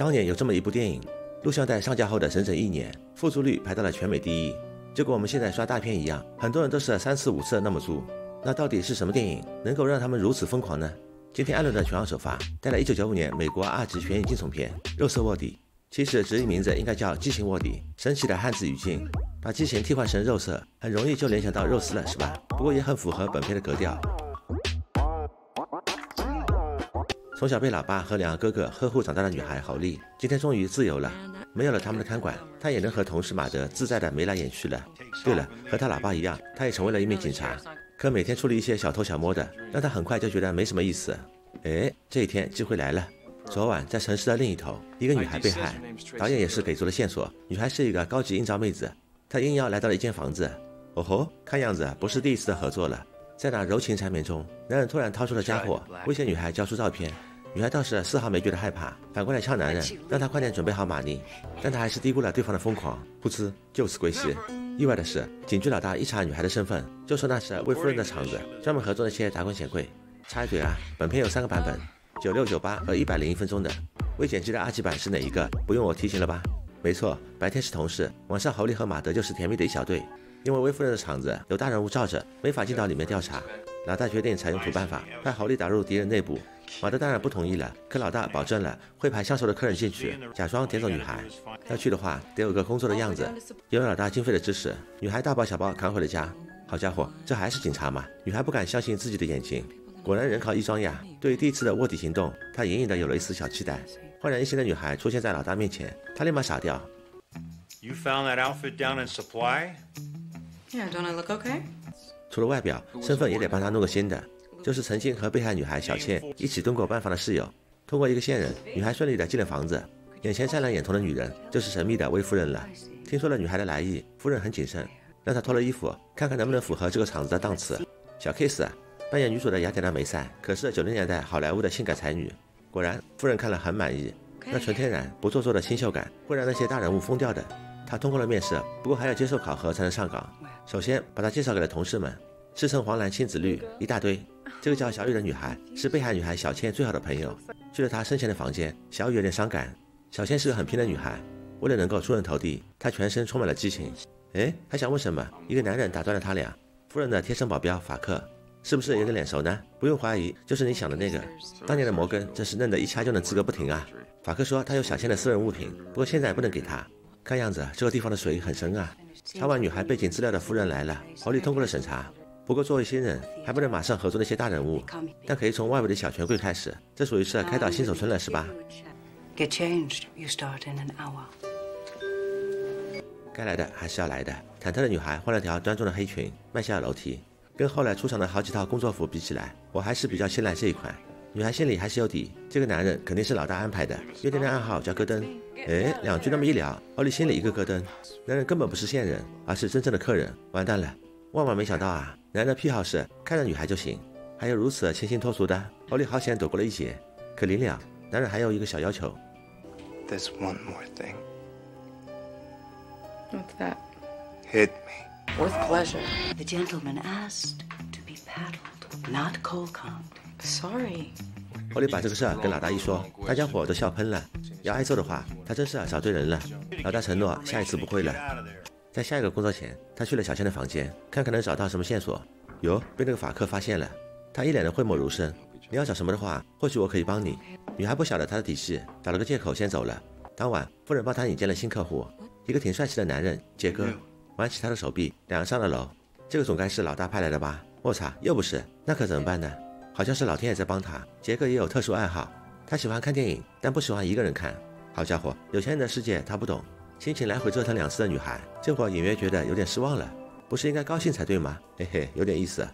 当年有这么一部电影，录像带上架后的整整一年，复租率排到了全美第一。就跟我们现在刷大片一样，很多人都是三次五次那么租。那到底是什么电影能够让他们如此疯狂呢？今天艾伦的全网首发带来1995年美国二级悬疑惊悚片《肉色卧底》。其实直译名字应该叫《畸形卧底》。神奇的汉字语境，把畸形替换成肉色，很容易就联想到肉丝了，是吧？不过也很符合本片的格调。从小被老爸和两个哥哥呵护长大的女孩侯丽，今天终于自由了，没有了他们的看管，她也能和同事马德自在的眉来眼去了。对了，和他老爸一样，她也成为了一名警察，可每天处理一些小偷小摸的，让她很快就觉得没什么意思。哎，这一天机会来了。昨晚在城市的另一头，一个女孩被害，导演也是给出了线索，女孩是一个高级应招妹子，她应邀来到了一间房子。哦吼，看样子不是第一次的合作了。在那柔情缠绵中，男人突然掏出了家伙，威胁女孩交出照片。女孩倒是丝毫没觉得害怕，反过来呛男人，让他快点准备好马尼。但他还是低估了对方的疯狂，噗呲就此归西。意外的是，警局老大一查女孩的身份，就说那是魏夫人的厂子，专门合作那些达官显贵。插一嘴啊，本片有三个版本，九六、九八和一百零一分钟的。未剪辑的二级版是哪一个？不用我提醒了吧？没错，白天是同事，晚上侯丽和马德就是甜蜜的一小对。因为魏夫人的厂子有大人物罩着，没法进到里面调查。老大决定采用土办法，派侯丽打入敌人内部。马德当然不同意了，可老大保证了会派相熟的客人进去，假装点走女孩。要去的话，得有个工作的样子。有老大经费的支持，女孩大包小包扛回了家。好家伙，这还是警察吗？女孩不敢相信自己的眼睛，果然人靠衣装呀。对于第一次的卧底行动，她隐隐的有了一丝小期待。焕然一新的女孩出现在老大面前，他立马傻掉。You found that outfit down in supply? Yeah, don't I look okay? 除了外表，身份也得帮他弄个新的。就是曾经和被害女孩小倩一起蹲过班房的室友，通过一个线人，女孩顺利的进了房子。眼前湛蓝眼瞳的女人就是神秘的魏夫人了。听说了女孩的来意，夫人很谨慎，让她脱了衣服，看看能不能符合这个场子的档次。小 case，扮演女主的雅典娜梅赛，可是九零年代好莱坞的性感才女。果然，夫人看了很满意，那纯天然不做作的清秀感会让那些大人物疯掉的。她通过了面试，不过还要接受考核才能上岗。首先把她介绍给了同事们，赤橙黄蓝青紫绿一大堆。这个叫小雨的女孩是被害女孩小倩最好的朋友。去了她生前的房间，小雨有点伤感。小倩是个很拼的女孩，为了能够出人头地，她全身充满了激情。哎，还想问什么？一个男人打断了他俩。夫人的贴身保镖法克，是不是有点脸熟呢？不用怀疑，就是你想的那个。当年的摩根真是嫩的一掐就能自个不停啊。法克说他有小倩的私人物品，不过现在不能给他。看样子这个地方的水很深啊。查完女孩背景资料的夫人来了，侯丽通过了审查。不过作为新人，还不能马上合作那些大人物，但可以从外围的小权贵开始。这属于是开到新手村了，是吧？该来的还是要来的。忐忑的女孩换了条端庄的黑裙，迈下了楼梯。跟后来出场的好几套工作服比起来，我还是比较信赖这一款。女孩心里还是有底，这个男人肯定是老大安排的。约定的暗号叫戈登。哎，两句那么一聊，奥利心里一个咯噔，男人根本不是线人，而是真正的客人。完蛋了！万万没想到啊！男人的癖好是看着女孩就行，还有如此清新脱俗的。欧丽好险躲过了一劫，可临了，男人还有一个小要求。There's one more thing. What's that? Hit me. With pleasure. The gentleman asked to be paddled, not cold combed. Sorry. 欧丽把这个事儿跟老大一说，大家伙都笑喷了。要挨揍的话，他真是找对人了。老大承诺下一次不会了。在下一个工作前，他去了小倩的房间，看看能找到什么线索。哟，被那个法克发现了，他一脸的讳莫如深。你要找什么的话，或许我可以帮你。女孩不晓得他的底细，找了个借口先走了。当晚，夫人帮他引荐了新客户，一个挺帅气的男人杰哥。挽起他的手臂，两人上了楼。这个总该是老大派来的吧？我擦，又不是，那可怎么办呢？好像是老天爷在帮他。杰哥也有特殊爱好，他喜欢看电影，但不喜欢一个人看。好家伙，有钱人的世界他不懂。心情来回折腾两次的女孩，这会隐约觉得有点失望了。不是应该高兴才对吗？嘿嘿，有点意思。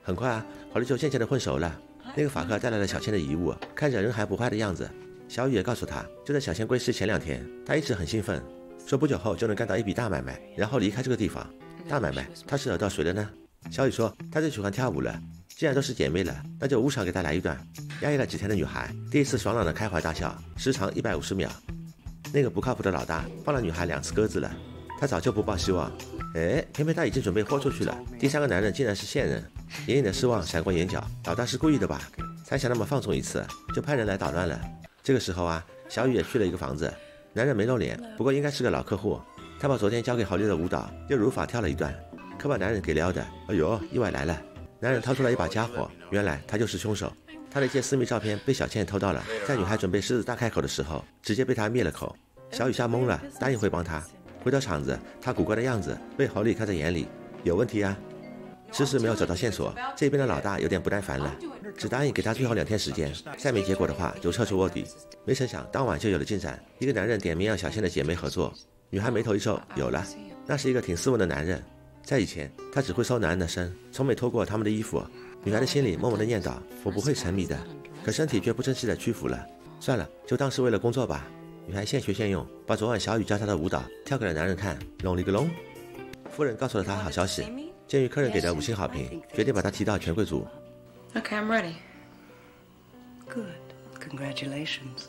很快啊，好了就渐渐的混熟了。那个法克带来了小倩的遗物，看着人还不坏的样子。小雨也告诉他，就在小倩归西前两天，他一直很兴奋，说不久后就能干到一笔大买卖，然后离开这个地方。大买卖，他是惹到谁了呢？小雨说，他最喜欢跳舞了。既然都是姐妹了，那就无偿给他来一段。压抑了几天的女孩，第一次爽朗的开怀大笑，时长一百五十秒。那个不靠谱的老大放了女孩两次鸽子了，他早就不抱希望。哎，偏偏他已经准备豁出去了。第三个男人竟然是线人，隐隐的失望闪过眼角。老大是故意的吧？才想那么放纵一次，就派人来捣乱了。这个时候啊，小雨也去了一个房子，男人没露脸，不过应该是个老客户。他把昨天交给豪丽的舞蹈又如法跳了一段，可把男人给撩的，哎呦，意外来了！男人掏出来一把家伙，原来他就是凶手。他的一些私密照片被小倩偷到了，在女孩准备狮子大开口的时候，直接被他灭了口。小雨吓懵了，答应会帮他。回到厂子，他古怪的样子被侯丽看在眼里，有问题啊！迟迟没有找到线索，这边的老大有点不耐烦了，只答应给他最后两天时间，再没结果的话就撤出卧底。没成想当晚就有了进展，一个男人点名让小倩的姐妹合作。女孩眉头一皱，有了，那是一个挺斯文的男人。在以前，他只会搜男人的身，从没脱过他们的衣服。女孩的心里默默的念叨：“我不会沉迷的。”可身体却不争气的屈服了。算了，就当是为了工作吧。女孩现学现用，把昨晚小雨教她的舞蹈跳给了男人看。隆里个隆！夫人告诉了她好消息，鉴于客人给的五星好评，决定把她提到权贵组。Okay, I'm ready. Good. Congratulations.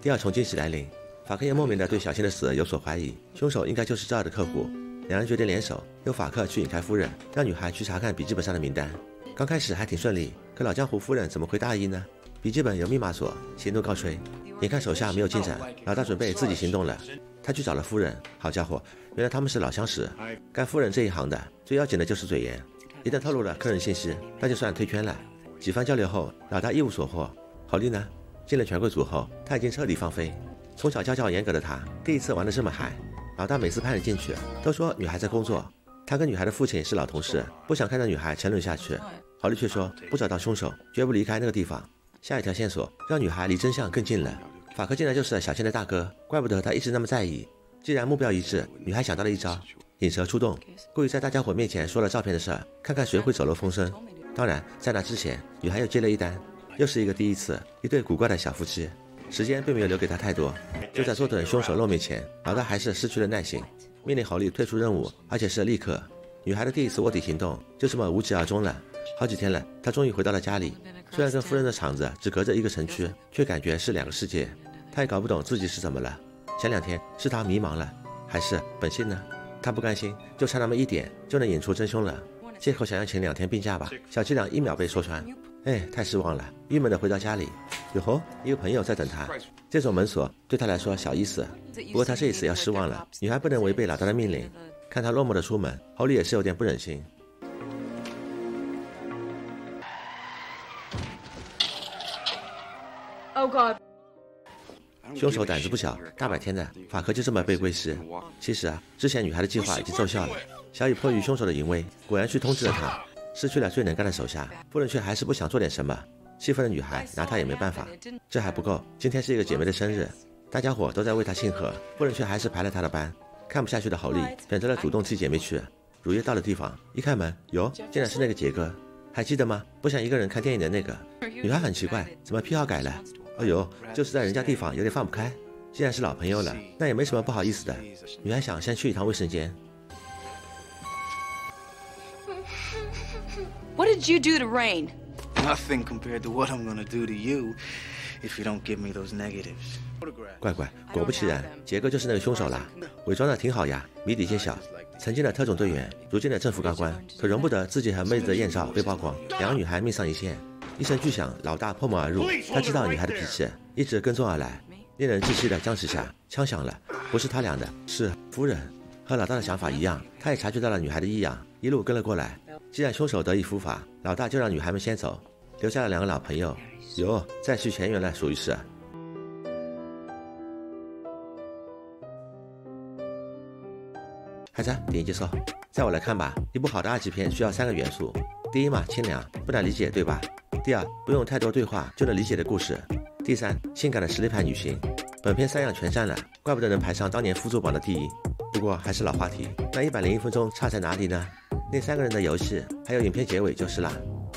第二重惊喜来临。法克也莫名的对小倩的死有所怀疑，凶手应该就是这儿的客户。两人决定联手，由法克去引开夫人，让女孩去查看笔记本上的名单。刚开始还挺顺利，可老江湖夫人怎么会大意呢？笔记本有密码锁，行动告吹。眼看手下没有进展，老大准备自己行动了。他去找了夫人，好家伙，原来他们是老相识。干夫人这一行的，最要紧的就是嘴严，一旦透露了客人信息，那就算退圈了。几番交流后，老大一无所获。郝丽呢？进了权贵组后，他已经彻底放飞。从小教教严格的他，第一次玩的这么嗨。老大每次派人进去，都说女孩在工作。他跟女孩的父亲是老同事，不想看到女孩沉沦下去。郝丽却说，不找到凶手，绝不离开那个地方。下一条线索让女孩离真相更近了。法克进来就是小倩的大哥，怪不得他一直那么在意。既然目标一致，女孩想到了一招，引蛇出洞，故意在大家伙面前说了照片的事儿，看看谁会走漏风声。当然，在那之前，女孩又接了一单，又是一个第一次，一对古怪的小夫妻。时间并没有留给他太多，就在坐等凶手露面前，老大还是失去了耐心，命令郝丽退出任务，而且是立刻。女孩的第一次卧底行动就这么无疾而终了。好几天了，他终于回到了家里，虽然跟夫人的厂子只隔着一个城区，却感觉是两个世界。他也搞不懂自己是怎么了。前两天是他迷茫了，还是本性呢？他不甘心，就差那么一点就能引出真凶了。借口想要请两天病假吧，小伎俩一秒被说穿。哎，太失望了，郁闷的回到家里。哟吼，一个朋友在等他。这种门锁对他来说小意思，不过他这一次要失望了。女孩不能违背老大的命令。看他落寞的出门，郝丽也是有点不忍心。Oh God！凶手胆子不小，大白天的，法克就这么被归尸。其实啊，之前女孩的计划已经奏效了。小雨迫于凶手的淫威，果然去通知了他，失去了最能干的手下。夫人却还是不想做点什么。气愤的女孩拿她也没办法，这还不够。今天是一个姐妹的生日，大家伙都在为她庆贺，夫人却还是排了她的班。看不下去的郝丽选择了主动替姐妹去。如约到了地方，一开门，哟，竟然是那个杰哥，还记得吗？不想一个人看电影的那个。女孩很奇怪，怎么癖好改了？哎呦，就是在人家地方有点放不开。既然是老朋友了，那也没什么不好意思的。女孩想先去一趟卫生间。What did you do to Rain? Nothing compared to what I'm gonna do to you if you don't give me those negatives. 乖乖，果不其然，杰哥就是那个凶手啦！伪装的挺好呀，谜底揭晓。曾经的特种队员，如今的政府高官，可容不得自己和妹子的艳照被曝光。两个女孩命丧一线。一声巨响，老大破门而入。他知道女孩的脾气，一直跟踪而来。令人窒息的僵持下，枪响了，不是他俩的，是夫人。和老大的想法一样，他也察觉到了女孩的异样，一路跟了过来。既然凶手得以伏法，老大就让女孩们先走。留下了两个老朋友，哟，再续前缘了，属于是。孩子，点击接受，在我来看吧，一部好的二级片需要三个元素：第一嘛，清凉，不难理解，对吧？第二，不用太多对话就能理解的故事；第三，性感的实力派女星。本片三样全占了，怪不得能排上当年副座榜的第一。不过还是老话题，那一百零一分钟差在哪里呢？那三个人的游戏，还有影片结尾就是了。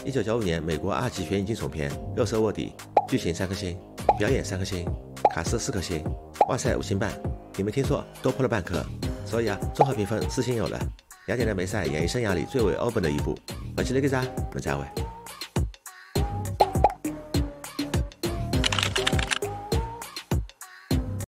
一九九五年美国二级悬疑惊悚片，肉色卧底，剧情三颗星，表演三颗星，卡斯四颗星，哇塞五星半，你没听错，多破了半颗。所以啊，综合评分四星有了。雅典的梅赛演艺生涯里最为 open 的一部。本期雷克萨，我们再会。